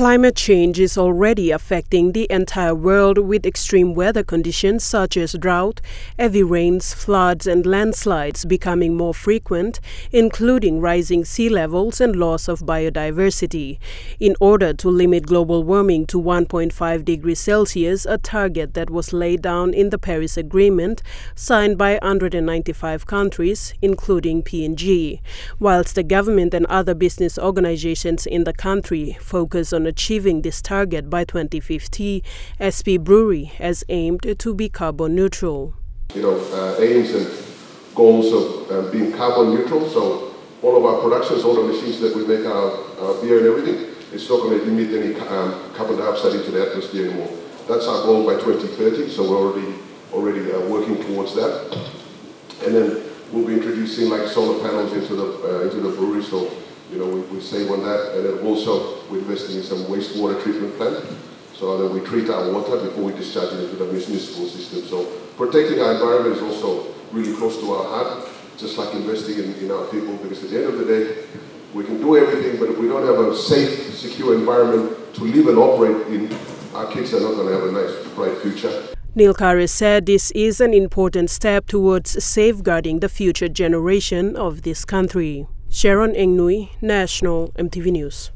Climate change is already affecting the entire world with extreme weather conditions such as drought, heavy rains, floods, and landslides becoming more frequent, including rising sea levels and loss of biodiversity. In order to limit global warming to 1.5 degrees Celsius, a target that was laid down in the Paris Agreement, signed by 195 countries, including PNG, whilst the government and other business organizations in the country focus on achieving this target by 2050, SP Brewery has aimed to be carbon neutral. You know, uh, aims and goals of uh, being carbon neutral. So all of our productions, all the machines that we make our, our beer and everything, it's not going to emit any um, carbon dioxide into the atmosphere anymore. That's our goal by 2030. So we're already already uh, working towards that. And then we'll be introducing like solar panels into the uh, into the brewery. So you know, we, we save on that. And then also we're investing in some wastewater treatment plant so that we treat our water before we discharge it into the municipal system. So protecting our environment is also really close to our heart, just like investing in, in our people, because at the end of the day, we can do everything, but if we don't have a safe, secure environment to live and operate in, our kids are not going to have a nice, bright future. Nilkare said this is an important step towards safeguarding the future generation of this country. Sharon Engnui, National MTV News.